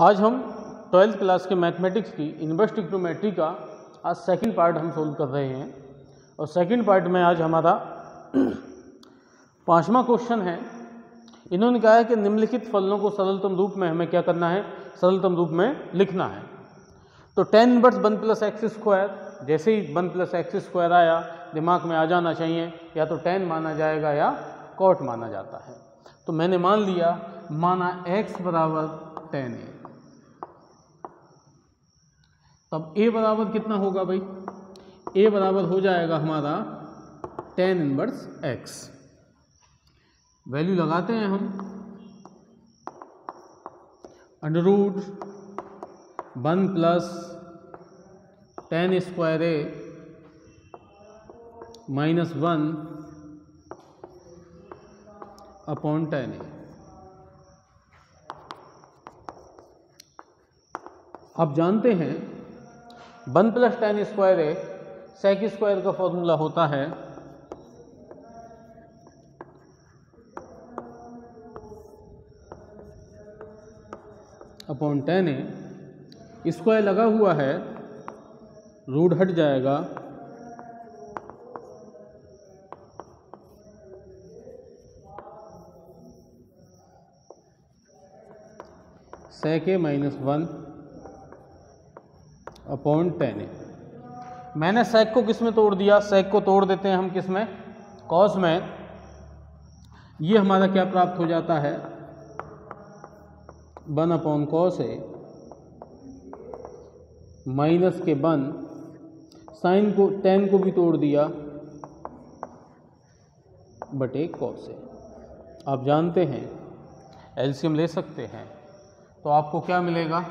आज हम twelfth class के मैथमेटिक्स की इन्वर्स ट्रिग्नोमेट्री का आज सेकंड पार्ट हम सोल्व कर रहे हैं। और सेकंड पार्ट में आज हमारा पांचवा क्वेश्चन है। इन्होंने कहा है कि निम्नलिखित फलनों को सरलतम रूप में हमें क्या करना है? सरलतम रूप में लिखना है। तो tan inverse one plus x square जैसे ही वन प्लस एक्स स्क्वायर आया, दिमाग में आ जाना चाहिए, या तो टेन माना जाएगा या कॉट माना जाता है। तो मैंने मान लिया, माना एक्स बराबर टेन ए तब a बराबर कितना होगा भाई? ए बराबर हो जाएगा हमारा टेन इनवर्स एक्स वैल्यू लगाते हैं हम। Under root one plus tan square a minus one upon tan a आप जानते हैं one plus tan square a sec square का फॉर्मूला होता है अपॉन टेन ए, स्क्वायर लगा हुआ है, रूट हट जाएगा sec minus one upon tan a. मैंने सेक को किसमें तोड़ दिया? सेक को तोड़ देते हैं हम किसमें कॉस में। ये हमारा क्या प्राप्त हो जाता है? One upon cos a minus के वन। साइन को टेन को भी तोड़ दिया, बटे कॉस ए। आप जानते हैं एलसीएम ले सकते हैं। तो आपको क्या मिलेगा?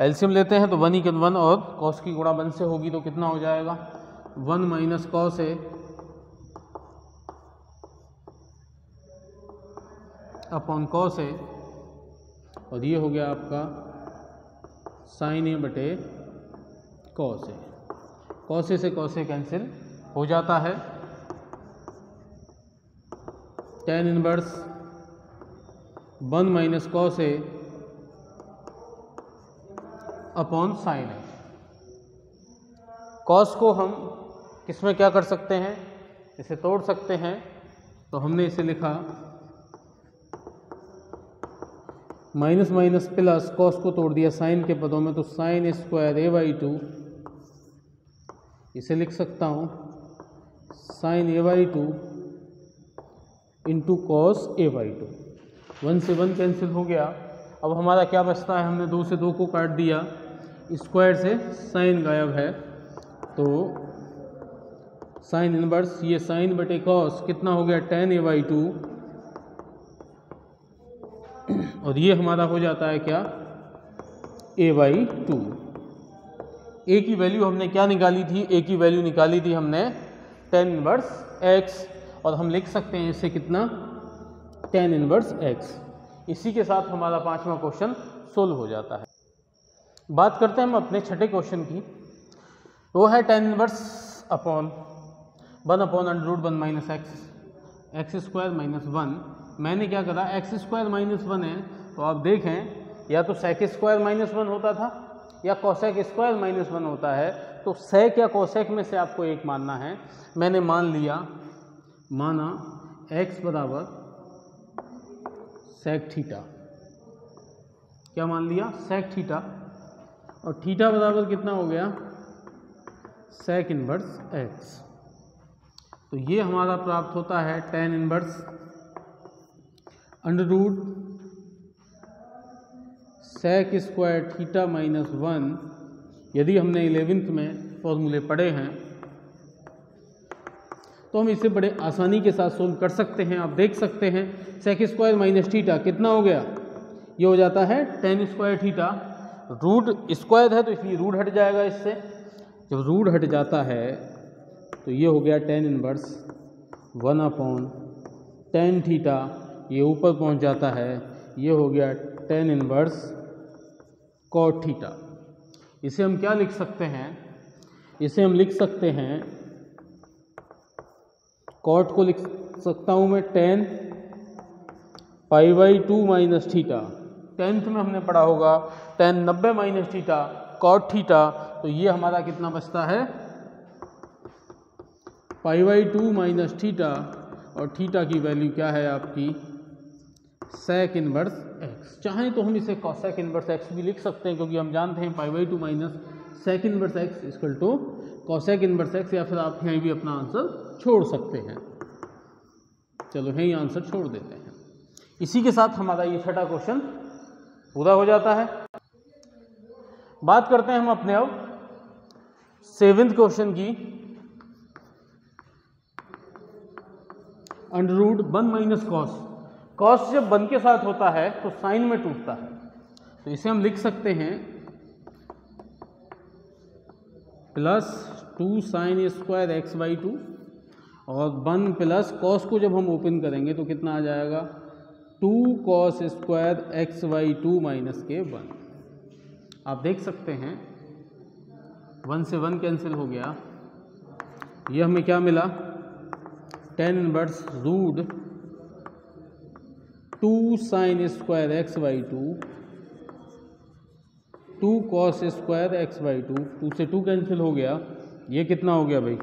एलसीएम लेते हैं तो वन के वन और कॉस की गुणा वन से होगी तो कितना हो जाएगा? One minus cos a upon cos a और ये हो गया आपका साइन ए बटे कॉस ए कॉस ए से कॉस ए कैंसिल हो जाता है। Tan inverse one minus cos a upon sine a cos को हम किसमें क्या कर सकते हैं? इसे तोड़ सकते हैं। तो हमने इसे लिखा माइनस माइनस प्लस कॉस को तोड़ दिया साइन के पदों में तो sine square a by two इसे लिख सकता हूँ sine a by two into cos a by two one से वन कैंसिल हो गया। अब हमारा क्या बचता है? हमने दो से दो को काट दिया। स्क्वायर से साइन गायब है तो साइन इनवर्स, ये साइन बटे कॉस कितना हो गया टेन ए बाई टू? और ये हमारा हो जाता है क्या? ए बाई टू। ए की वैल्यू हमने क्या निकाली थी? ए की वैल्यू निकाली थी हमने टेन इनवर्स एक्स, और हम लिख सकते हैं इससे कितना? Tan inverse x. इसी के साथ हमारा पांचवा क्वेश्चन सोल्व हो जाता है। बात करते हैं हम अपने छठे क्वेश्चन की। वो है tan inverse upon one upon under root one minus x x square minus one मैंने क्या करा एक्स स्क्वायर माइनस वन है तो आप देखें, या तो सेक स्क्वायर माइनस वन होता था, या कौशेक स्क्वायर माइनस वन होता है तो सेक या कौशेक में से आपको एक मानना है। मैंने मान लिया, माना x बराबर सेक थीटा क्या मान लिया? सेक थीटा और थीटा बराबर कितना हो गया? सेक इनवर्स एक्स तो ये हमारा प्राप्त होता है tan inverse under root sec square theta minus one यदि हमने इलेवेंथ में फॉर्मूले पढ़े हैं तो हम इसे बड़े आसानी के साथ सोल्व कर सकते हैं। आप देख सकते हैं सेक स्क्वायर माइनस थीटा कितना हो गया? ये हो जाता है tan square theta root square है तो इसलिए रूट हट जाएगा इससे। जब रूट हट जाता है तो ये हो गया tan inverse one upon tan theta ये ऊपर पहुँच जाता है। ये हो गया टेन इनवर्स कॉट थीटा इसे हम क्या लिख सकते हैं? इसे हम लिख सकते हैं कॉट को लिख सकता हूँ मैं tan pi by two minus theta tenth में हमने पढ़ा होगा टेन नब्बे माइनस थीटा कॉट थीटा तो ये हमारा कितना बचता है? Pi by two minus theta और थीटा की वैल्यू क्या है आपकी? सेक इनवर्स एक्स चाहें तो हम इसे कॉसेक इनवर्स एक्स भी लिख सकते हैं, क्योंकि हम जानते हैं pi by two minus sec inverse x equal to cosec inverse x या फिर आप यहीं भी अपना आंसर छोड़ सकते हैं। चलो यहीं आंसर छोड़ देते हैं। इसी के साथ हमारा ये छठा क्वेश्चन पूरा हो जाता है। बात करते हैं हम अपने अब सेवेंथ क्वेश्चन की। Under root one minus cos cos जब वन के साथ होता है तो साइन में टूटता है। तो इसे हम लिख सकते हैं। Plus two sine square x by two और वन प्लस कॉस को जब हम ओपन करेंगे तो कितना आ जाएगा? Two cos square x by two minus के वन आप देख सकते हैं वन से वन कैंसिल हो गया। ये हमें क्या मिला? Tan inverse root two sine square x by two two cos square x by two two से टू कैंसिल हो गया। ये कितना हो गया भाई?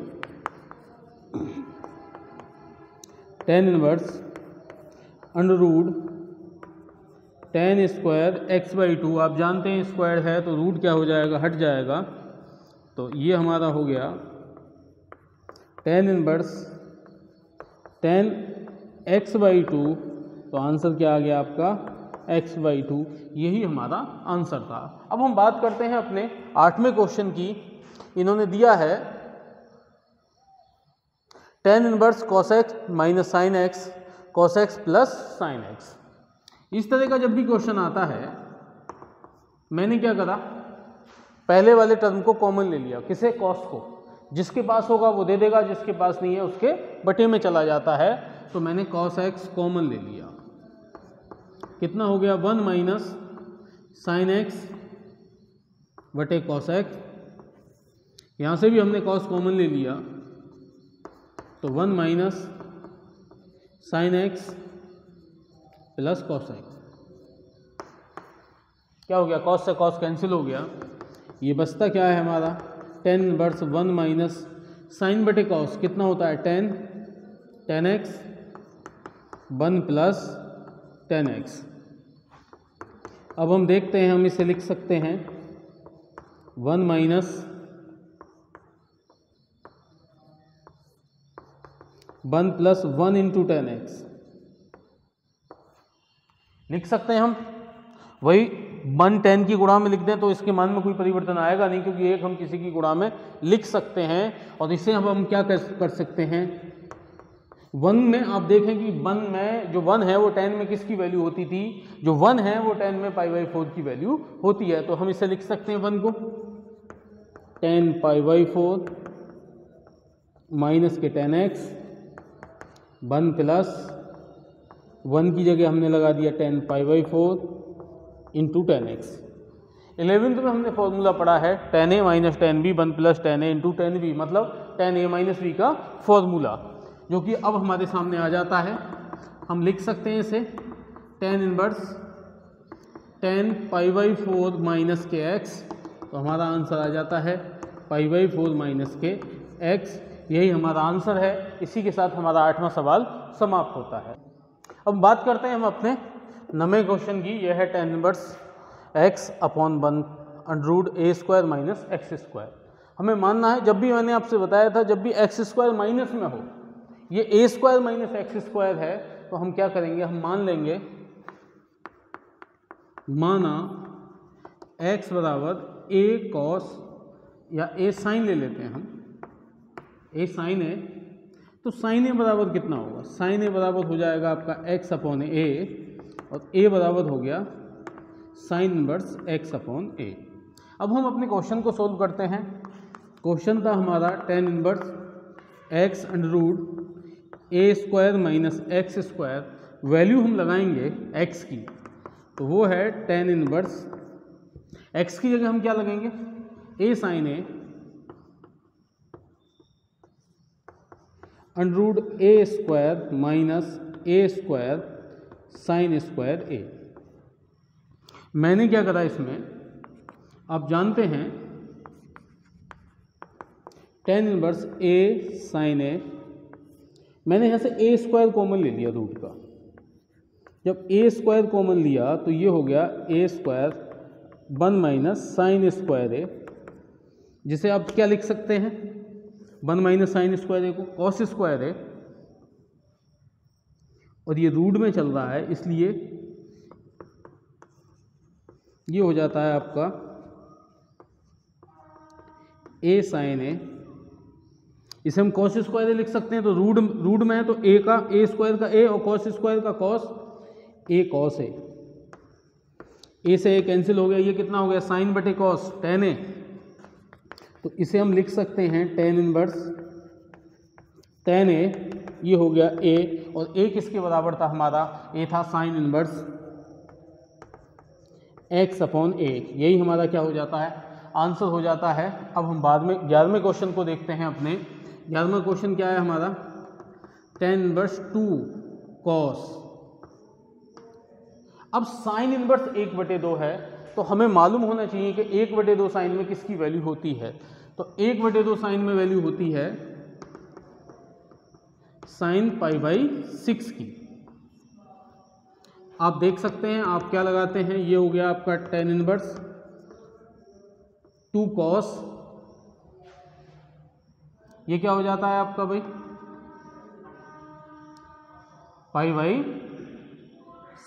Tan inverse under root tan square x by two आप जानते हैं स्क्वायर है तो रूट क्या हो जाएगा? हट जाएगा। तो ये हमारा हो गया tan inverse tan x by two तो आंसर क्या आ गया आपका? एक्स बाई टू यही हमारा आंसर था। अब हम बात करते हैं अपने आठवें क्वेश्चन की। इन्होंने दिया है tan inverse cos x minus sine x cos x plus sine x इस तरह का जब भी क्वेश्चन आता है, मैंने क्या करा? पहले वाले टर्म को कॉमन ले लिया, किसे? कॉस को। जिसके पास होगा वो दे देगा, जिसके पास नहीं है उसके बटे में चला जाता है। तो मैंने कॉस एक्स कॉमन ले लिया। कितना हो गया? वन माइनस साइन एक्स बटे कॉस एक्स यहाँ से भी हमने कॉस कॉमन ले लिया। तो one minus sine x plus cos x. क्या हो गया? कॉस से कॉस कैंसिल हो गया। ये बचता क्या है हमारा? Tan verse one minus sine बटे कॉस। कितना होता है? Tan. Tan x one plus tan x. अब हम देखते हैं, हम इसे लिख सकते हैं। One minus one plus one into tan x. लिख सकते हैं हम? वही वन टेन की गुणा में लिख दें तो इसके मान में कोई परिवर्तन आएगा नहीं, क्योंकि एक हम किसी की गुणा में लिख सकते हैं, और इसे हम हम क्या कर सकते हैं? वन में आप देखें कि वन में जो वन है वो टेन में किसकी वैल्यू होती थी? जो वन है वो टेन में पाई बाई फोर की वैल्यू होती है तो हम इसे लिख सकते हैं वन को। Tan pi by four minus के tan x one plus one की जगह हमने लगा दिया tan pi by four into tan x. Eleventh में हमने फॉर्मूला पढ़ा है tan a minus tan b, one plus tan a into tan b मतलब टेन ए माइनस बी का फॉर्मूला, जो कि अब हमारे सामने आ जाता है। हम लिख सकते हैं इसे tan inverse tan pi by four minus के एक्स तो हमारा आंसर आ जाता है पाई बाई फोर माइनस के एक्स। यही हमारा आंसर है। इसी के साथ हमारा आठवां सवाल समाप्त होता है। अब बात करते हैं हम अपने नवे क्वेश्चन की। यह है tan inverse x upon one under root a square minus x square हमें मानना है, जब भी मैंने आपसे बताया था, जब भी एक्स स्क्वायर माइनस में हो, ये a square minus x square है तो हम क्या करेंगे? हम मान लेंगे, माना एक्स बराबर ए कॉस या ए साइन ले लेते हैं हम। ए साइन है तो साइन ए बराबर कितना होगा? साइन ए बराबर हो जाएगा आपका एक्स अपॉन ए और ए बराबर हो गया sine inverse x upon a अब हम अपने क्वेश्चन को सोल्व करते हैं। क्वेश्चन था हमारा tan inverse x under root a square minus x square value हम लगाएँगे एक्स की तो वो है टेन इनवर्स एक्स की जगह हम क्या लगेंगे a sine a under root a square minus a square sine square a मैंने क्या करा इसमें? आप जानते हैं tan inverse a sine a मैंने यहाँ से ए स्क्वायर कॉमन ले लिया रूट का। जब ए स्क्वायर कॉमन लिया तो ये हो गया a square one minus sine square a जिसे आप क्या लिख सकते हैं? वन माइनस साइन स्क्वायर देखो कॉस स्क्वायर है। और ये रूट में चल रहा है, इसलिए ये हो जाता है आपका ए साइन ए इसे हम कॉस स्क्वायर लिख सकते हैं तो रूट रूट में है तो ए का ए स्क्वायर का ए और कॉस स्क्वायर का cos a cos a a से ए कैंसिल हो गया, ये कितना हो गया? साइन बटे कॉस टेन ए तो इसे हम लिख सकते हैं टेन इनवर्स टेन ए ये हो गया ए और ए किसके बराबर था हमारा? ए था sine inverse x upon a यही हमारा क्या हो जाता है? आंसर हो जाता है। अब हम बाद में, ग्यारहवें क्वेश्चन को देखते हैं अपने। ग्यारहवा क्वेश्चन क्या है हमारा? टेन इनवर्स टू कॉस अब साइन इनवर्स एक बटे दो है। तो हमें मालूम होना चाहिए कि एक बटे दो साइन में किसकी वैल्यू होती है। तो एक बटे दो साइन में वैल्यू होती है साइन पाई बाई सिक्स की। आप देख सकते हैं, आप क्या लगाते हैं, ये हो गया आपका टेन इनवर्स टू कॉस ये क्या हो जाता है आपका भाई? Pi by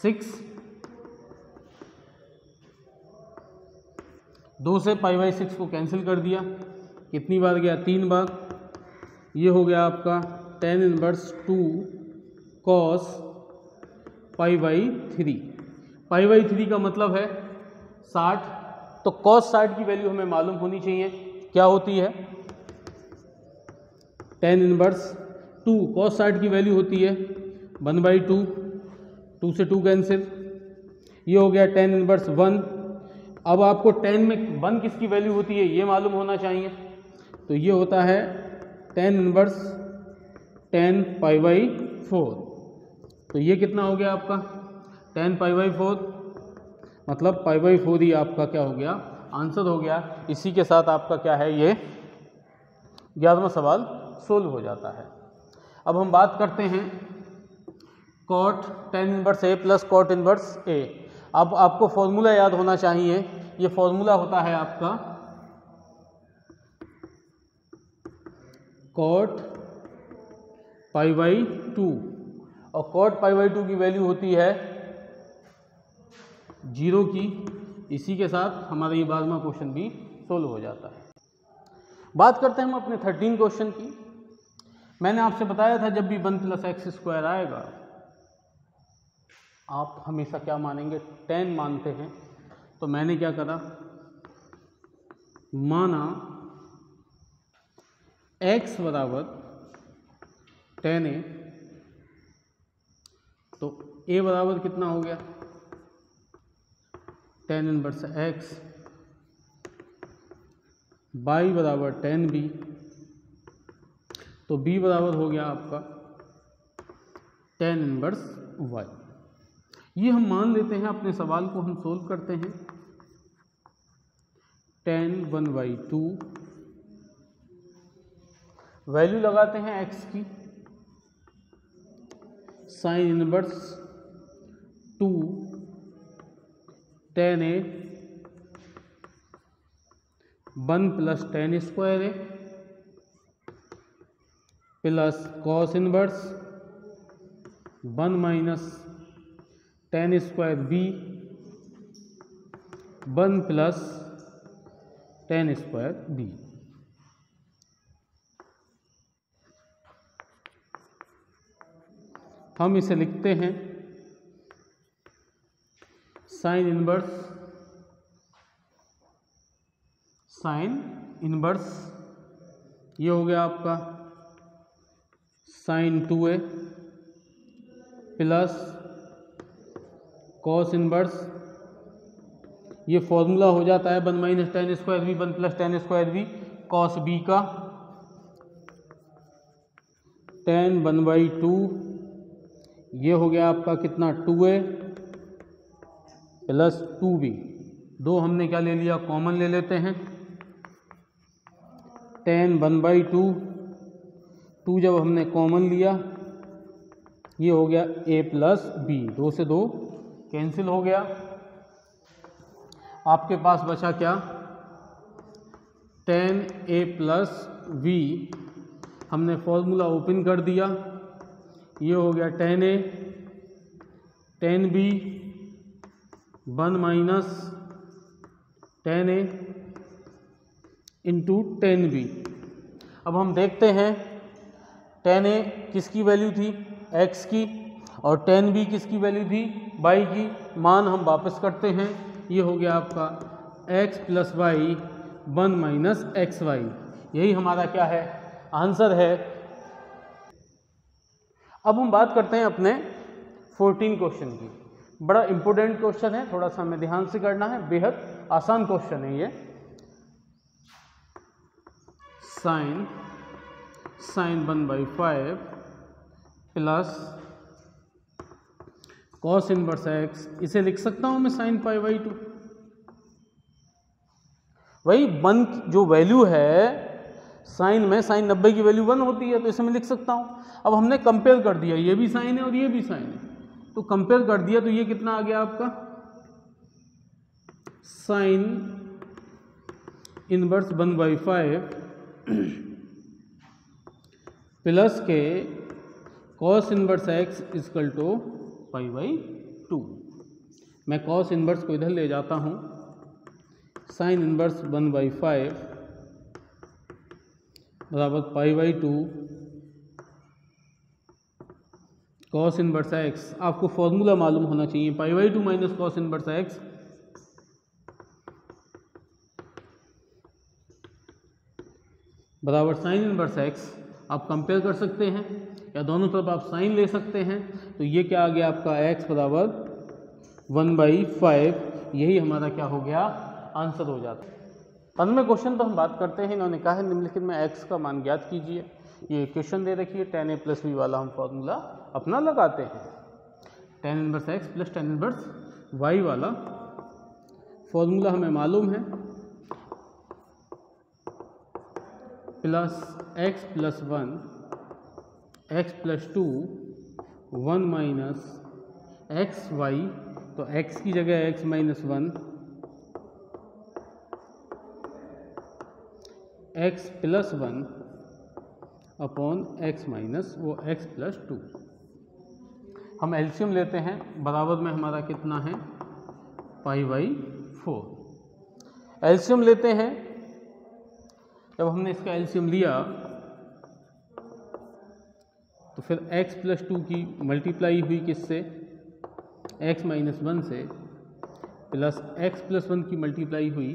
six. दो से पाई बाई सिक्स को कैंसिल कर दिया। कितनी बार गया? तीन बार। ये हो गया आपका tan inverse two cos pi by three. Pi by three का मतलब है साठ। तो कॉस साठ की वैल्यू हमें मालूम होनी चाहिए। क्या होती है? टेन इनवर्स टू कॉस साठ की वैल्यू होती है। One by two. टू से टू कैंसिल। ये हो गया टेन इनवर्स वन अब आपको टेन में वन किसकी वैल्यू होती है, ये मालूम होना चाहिए। तो ये होता है tan inverse tan pi by four. तो ये कितना हो गया आपका? टेन पाई बाई फोर मतलब पाई बाई फोर ही आपका क्या हो गया? आंसर हो गया। इसी के साथ आपका क्या है ये? ग्यारहवा सवाल सोल्व हो जाता है। अब हम बात करते हैं cot tan inverse a plus cot inverse a. अब आपको फॉर्मूला याद होना चाहिए। ये फॉर्मूला होता है आपका कॉट पाई बाई टू और कॉट पाई बाई टू की वैल्यू होती है ज़ीरो की। इसी के साथ हमारा ये बारहवा क्वेश्चन भी सोल्व हो जाता है। बात करते हैं हम अपने थर्टीन क्वेश्चन की। मैंने आपसे बताया था जब भी वन प्लस एक्स स्क्वायर आएगा आप हमेशा क्या मानेंगे? टेन मानते हैं। तो मैंने क्या करा? माना x बराबर टेन ए। तो a बराबर कितना हो गया? टेन इनवर्स एक्स बाई बराबर टेन बी। तो b बराबर हो गया आपका टेन इनवर्स वाई ये हम मान लेते हैं, अपने सवाल को हम सोल्व करते हैं। Tan one by two value लगाते हैं एक्स की। Sine inverse two tan a one plus tan square a plus cos inverse one minus tan square b one plus tan square b हम इसे लिखते हैं साइन इनवर्स साइन इनवर्स ये हो गया आपका sine two A plus cos inverse ये formula हो जाता है one minus tan square B one plus tan square B cos B का। टेन वन बाई टू ये हो गया आपका कितना? Two A plus two B दो हमने क्या ले लिया? कॉमन ले लेते हैं। Tan one by two two जब हमने कॉमन लिया, ये हो गया ए प्लस बी दो से दो कैंसिल हो गया। आपके पास बचा क्या? Tan A plus B. हमने फॉर्मूला ओपन कर दिया। ये हो गया tan A. Tan B. One minus tan A into tan B. अब हम देखते हैं, टेन ए किसकी वैल्यू थी? एक्स की। और टेन बी किसकी वैल्यू थी? वाई की मान हम वापस करते हैं। ये हो गया आपका X plus Y one minus X Y यही हमारा क्या है? आंसर है। अब हम बात करते हैं अपने फोर्टीन क्वेश्चन की। बड़ा इंपॉर्टेंट क्वेश्चन है। थोड़ा सा हमें ध्यान से करना है। बेहद आसान क्वेश्चन है ये। Sine sine one by five plus cos inverse X इसे लिख सकता हूँ मैं साइन पाई बाई टू वही वन जो वैल्यू है साइन में साइन नब्बे की वैल्यू वन होती है तो इसे मैं लिख सकता हूँ। अब हमने कंपेयर कर दिया, ये भी साइन है और ये भी साइन है। तो कंपेयर कर दिया तो ये कितना आ गया आपका? Sine inverse one by five plus के cos inverse X is equal to pi by two. मैं कॉस इनवर्स को इधर ले जाता हूँ। Sine inverse one by five बराबर pi by two. Cos inverse X आपको फॉर्मूला मालूम होना चाहिए। Pi by two minus cos inverse X बराबर साइन इनवर्स एक्स आप कंपेयर कर सकते हैं। या दोनों तरफ़ आप साइन ले सकते हैं तो ये क्या आ गया आपका एक्स बराबर वन बाई फाइव, यही हमारा क्या हो गया आंसर हो जाता है। पंद्रहवें क्वेश्चन तो हम बात करते हैं, इन्होंने कहा है निम्नलिखित में एक्स का मान ज्ञात कीजिए। ये क्वेश्चन दे रखिए टेन ए प्लस वी वाला हम फॉर्मूला अपना लगाते हैं। Tan inverse X plus tan inverse Y वाला फॉर्मूला हमें मालूम है। Plus X plus one X plus two one minus X Y तो एक्स की जगह X minus one X plus one upon X minus वो एक्स प्लस टू हम LCM लेते हैं, बराबर में हमारा कितना है? Pi by four. एल्शियम लेते हैं, जब हमने इसका एल्शियम लिया तो फिर x प्लस टू की मल्टीप्लाई हुई किससे? x माइनस वन से। प्लस एक्स प्लस वन की मल्टीप्लाई हुई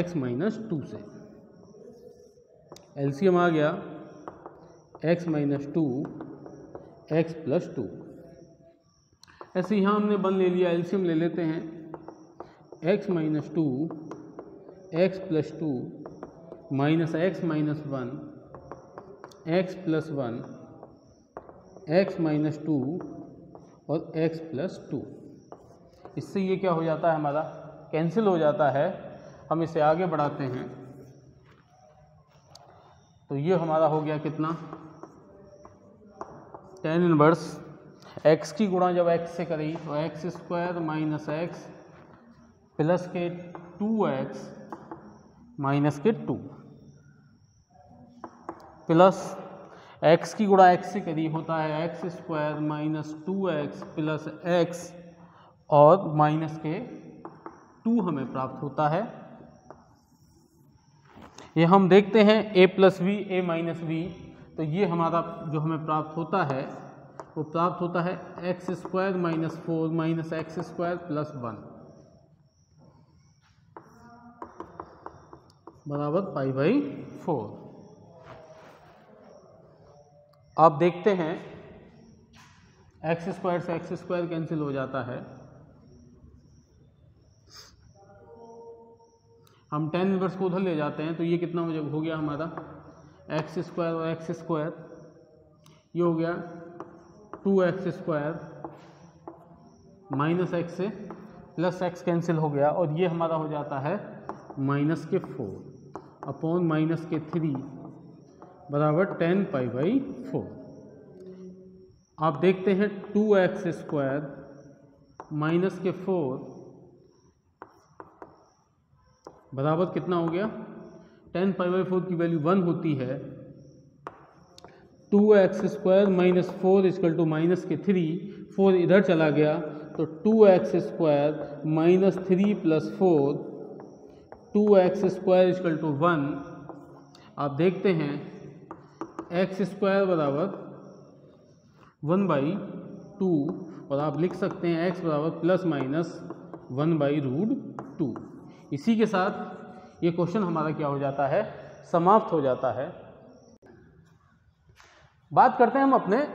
x माइनस टू से। एलसीएम आ गया। x minus two X plus two ऐसे यहाँ हमने वन ले लिया एलसीएम ले लेते हैं। x minus two X plus two minus X minus one X plus one X minus two और एक्स प्लस टू इससे ये क्या हो जाता है हमारा? कैंसिल हो जाता है। हम इसे आगे बढ़ाते हैं। तो ये हमारा हो गया कितना? टेन इनवर्स एक्स की गुणा जब एक्स से करी तो X square minus X plus के टू एक्स माइनस के टू प्लस एक्स की गुणा एक्स से करी होता है X square minus two X plus X और माइनस के टू हमें प्राप्त होता है। ये हम देखते हैं A plus B A minus B तो ये हमारा जो हमें प्राप्त होता है, वो प्राप्त होता है X square minus four minus X square plus one बराबर पाई बाई फोर आप देखते हैं एक्स स्क्वायर से एक्स स्क्वायर कैंसिल हो जाता है। हम टेन इनवर्स को उधर ले जाते हैं तो ये कितना हो गया हमारा? एक्स स्क्वायर और एक्स स्क्वायर ये हो गया two X square minus X से प्लस एक्स कैंसिल हो गया, और ये हमारा हो जाता है माइनस के फोर अपॉन माइनस के थ्री बराबर टेन पाई बाई फोर। आप देखते हैं टू एक्स स्क्वायर माइनस के फोर बराबर कितना हो गया? टेन पाई बाई फोर की वैल्यू वन होती है। Two X square minus four is equal to minus के थ्री, फोर इधर चला गया तो two X square minus three plus four, two X square is equal to one. आप देखते हैं एक्स स्क्वायर बराबर वन बाई टू और आप लिख सकते हैं एक्स बराबर plus minus one by root two इसी के साथ ये क्वेश्चन हमारा क्या हो जाता है? समाप्त हो जाता है। बात करते हैं हम अपने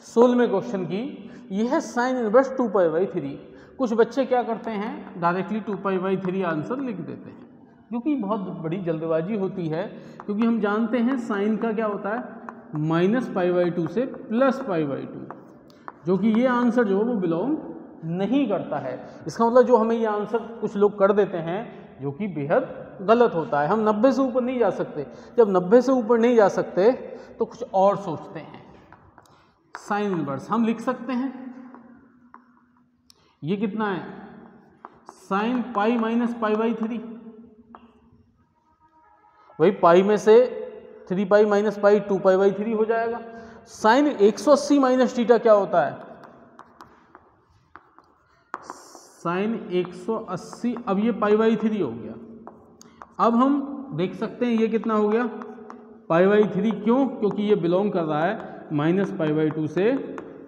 सोलहवें क्वेश्चन की। यह है sine inverse two pi by three कुछ बच्चे क्या करते हैं? Directly two pi by three answer लिख देते हैं। क्योंकि बहुत बड़ी जल्दबाजी होती है, क्योंकि हम जानते हैं साइन का क्या होता है? माइनस पाई बाई टू से प्लस पाई बाई टू, जो कि ये आंसर जो है वो बिलोंग नहीं करता है। इसका मतलब जो हमें ये आंसर कुछ लोग कर देते हैं, जो कि बेहद गलत होता है। हम 90 से ऊपर नहीं जा सकते। जब 90 से ऊपर नहीं जा सकते तो कुछ और सोचते हैं। साइन इनवर्स, हम लिख सकते हैं। ये कितना है? Sine pi minus pi by three. वही पाई में से three pi minus pi, two pi by three हो जाएगा। साइन 180 माइनस टीटा क्या होता है? साइन 180 अब ये पाई बाई थ्री हो गया। अब हम देख सकते हैं ये कितना हो गया। पाई बाई थ्री क्यों? क्योंकि ये बिलोंग कर रहा है माइनस पाई बाई टू से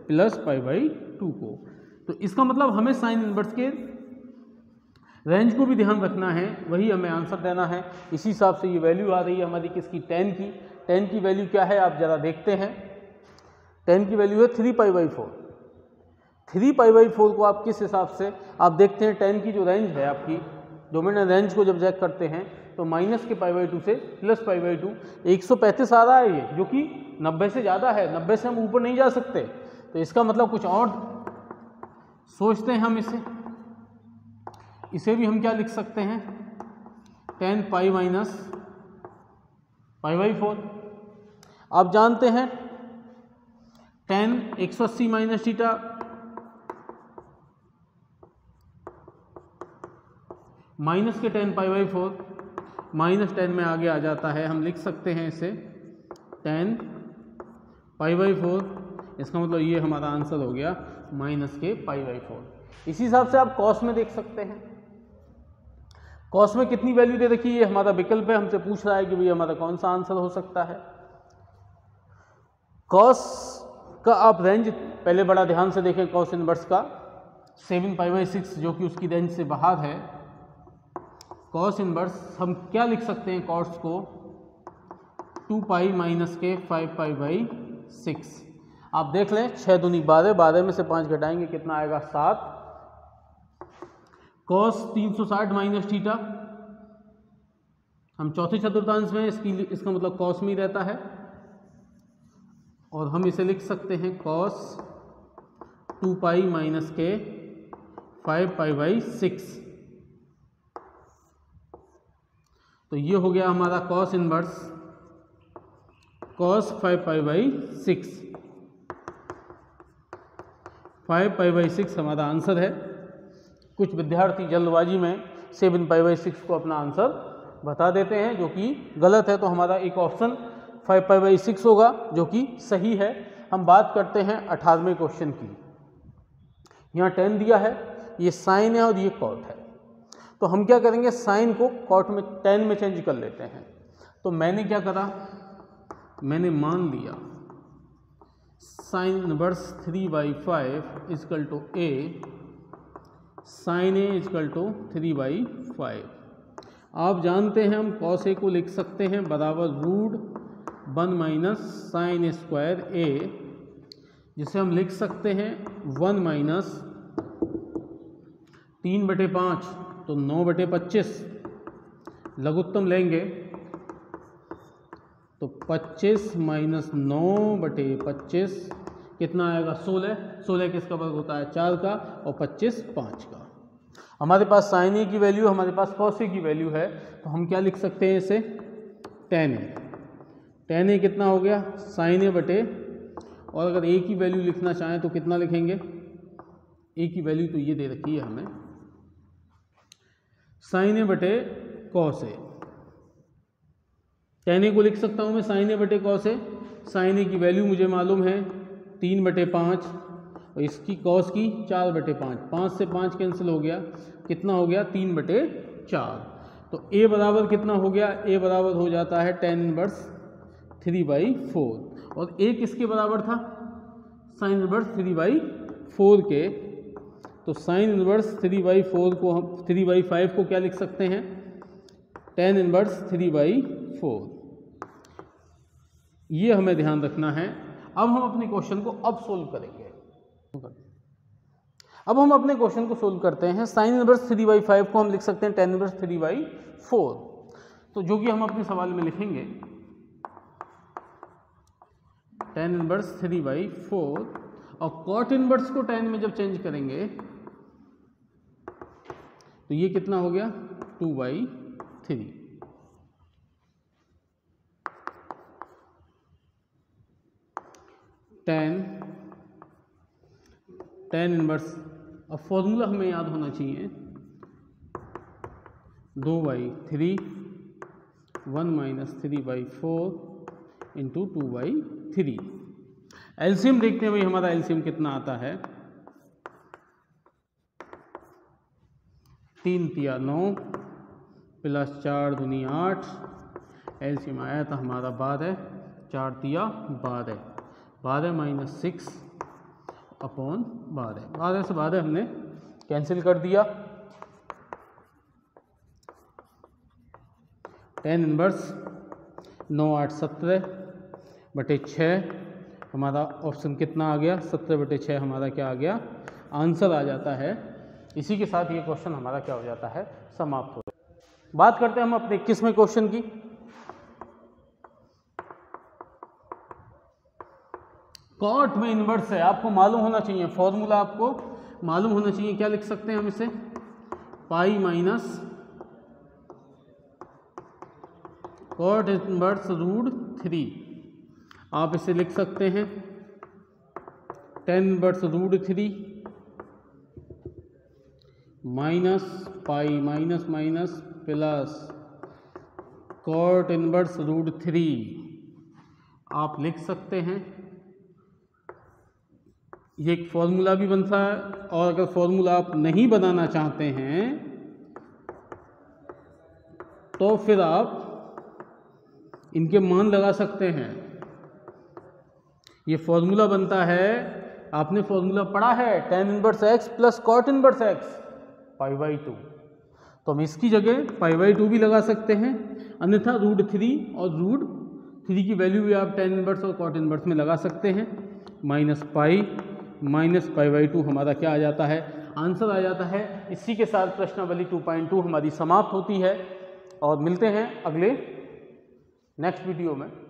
प्लस पाई बाई टू को। तो इसका मतलब हमें साइन इनवर्स के रेंज को भी ध्यान रखना है, वही हमें आंसर देना है। इसी हिसाब से ये वैल्यू आ रही है हमारी किसकी? टेन की। टेन की वैल्यू क्या है? आप ज़रा देखते हैं। टेन की वैल्यू है three pi by four three pi by four को आप किस हिसाब से? आप देखते हैं टेन की जो रेंज है आपकी डोमिनेंट रेंज को जब चेक करते हैं तो माइनस के पाई बाई टू से प्लस पाई बाई टू एक सौ पैंतीस आ रहा है ये, जो कि नब्बे से ज़्यादा है। नब्बे से हम ऊपर नहीं जा सकते। तो इसका मतलब कुछ और सोचते हैं हम इसे। इसे भी हम क्या लिख सकते हैं? Tan pi minus pi by four. आप जानते हैं, टेन एक सौ अस्सी माइनस टीटा माइनस के tan pi by four, minus tan में आगे आ जाता है। हम लिख सकते हैं इसे, टेन पाई बाई फोर। इसका मतलब ये हमारा आंसर हो गया माइनस के पाई बाई फोर। इसी हिसाब से आप कॉस में देख सकते हैं। कॉस में कितनी वैल्यू दे रखी है? हमारा विकल्प है, हमसे पूछ रहा है कि भाई हमारा कौन सा आंसर हो सकता है। कॉस का आप रेंज पहले बड़ा ध्यान से देखें, कॉस इनवर्स का। सेवन पाई बाई सिक्स जो कि उसकी रेंज से बाहर है। कॉस इनवर्स हम क्या लिख सकते हैं कॉस को? टू पाई माइनस के फाइव पाई बाई सिक्स आप देख लें छः दूनी बारह बारह में से पाँच घटाएँगे, कितना आएगा? सात। कॉस 360 माइनस थीटा हम चौथे चतुर्थांश में इसकी इसका मतलब कॉस में ही रहता है। और हम इसे लिख सकते हैं कॉस टू पाई माइनस के फाइव पाई बाई सिक्स तो ये हो गया हमारा cos inverse cos five pi by six five pi by six हमारा आंसर है। कुछ विद्यार्थी जल्दबाजी में सेवन फाइव बाई सिक्स को अपना आंसर बता देते हैं, जो कि गलत है तो हमारा एक option five five by six होगा, जो कि सही है। हम बात करते हैं अठारहवें क्वेश्चन की। यहाँ टेन दिया है, ये साइन है और ये कॉट है। तो हम क्या करेंगे, साइन को कॉट में, टेन में चेंज कर लेते हैं। तो मैंने क्या करा, मैंने मान लिया, sine inverse three by five is equal to A sine A is equal to three by five. आप जानते हैं, हम कॉस ए को लिख सकते हैं, बराबर root one minus sine square A जिसे हम लिख सकते हैं वन माइनस तीन बटे पाँच तो नौ बटे पच्चीस। लघुत्तम लेंगे तो 25 माइनस नौ बटे पच्चीस कितना आएगा? 16 16 किसका वर्ग होता है? चार का और 25 पाँच का। हमारे पास साइन ए की वैल्यू हमारे पास कॉस ए की वैल्यू है तो हम क्या लिख सकते हैं इसे? टेन ए टेन ए कितना हो गया? साइन ए बटे, और अगर ए की वैल्यू लिखना चाहें तो कितना लिखेंगे? ए की वैल्यू तो ये दे रखी है हमें। साइन ए बटे कॉस ए टेन ए को लिख सकता हूँ मैं? साइन ए बटे कॉस ए साइन ए की वैल्यू मुझे मालूम है। तीन बटे पाँच और इसकी कॉस की चार बटे पाँच। पाँच से पाँच कैंसिल हो गया। कितना हो गया? तीन बटे चार। तो ए बराबर कितना हो गया? ए बराबर हो जाता है tan inverse three by four और ए किसके बराबर था? Sine inverse three by four के। तो sine inverse three by four को हम थ्री बाई फाइव को क्या लिख सकते हैं? Tan inverse three by four ये हमें ध्यान रखना है। अब हम अपने क्वेश्चन को अब सोल्व करेंगे। अब हम अपने क्वेश्चन को सोल्व करते हैं। Sine inverse three by five को हम लिख सकते हैं, tan inverse three by four. तो जो कि हम अपने सवाल में लिखेंगे, tan inverse three by four. और कॉट इनवर्स को टेन में जब चेंज करेंगे तो ये कितना हो गया? Two by three. Tan tan inverse अब फॉर्मूला हमें याद होना चाहिए। दो by three one minus three by four into two by three LCM देखते हैं भाई, हमारा एल्सियम कितना आता है? तीन तिया नौ प्लस चार दुनी आठ। एल्सियम आया था, हमारा बारह चार तिया बारह बारह माइनस सिक्स अपॉन बारह। बारह से बारह हमने कैंसिल कर दिया। टेन इनवर्स नौ आठ सत्रह बटे छः हमारा ऑप्शन कितना आ गया? सत्रह बटे छः हमारा क्या आ गया? आंसर आ जाता है। इसी के साथ ये क्वेश्चन हमारा क्या हो जाता है? समाप्त हो बात करते हैं हम अपने इक्कीसवें क्वेश्चन की? कॉट में इन्वर्स है। आपको मालूम होना चाहिए फॉर्मूला आपको मालूम होना चाहिए। क्या लिख सकते हैं हम इसे? Pi minus cot inverse root three आप इसे लिख सकते हैं। Tan inverse root three minus pi minus minus plus cot inverse root three आप लिख सकते हैं। ये एक फॉर्मूला भी बनता है, और अगर फॉर्मूला आप नहीं बनाना चाहते हैं तो फिर आप इनके मान लगा सकते हैं। ये फॉर्मूला बनता है, आपने फॉर्मूला पढ़ा है tan inverse X plus cot inverse X pi by two तो हम इसकी जगह पाई बाई टू भी लगा सकते हैं, अन्यथा रूट थ्री और रूट थ्री की वैल्यू भी आप टेन इनवर्स और कॉट इनवर्स में लगा सकते हैं minus pi minus pi by two हमारा क्या आ जाता है? आंसर आ जाता है। इसी के साथ प्रश्नावली 2.2 हमारी समाप्त होती है। और मिलते हैं अगले नेक्स्ट वीडियो में।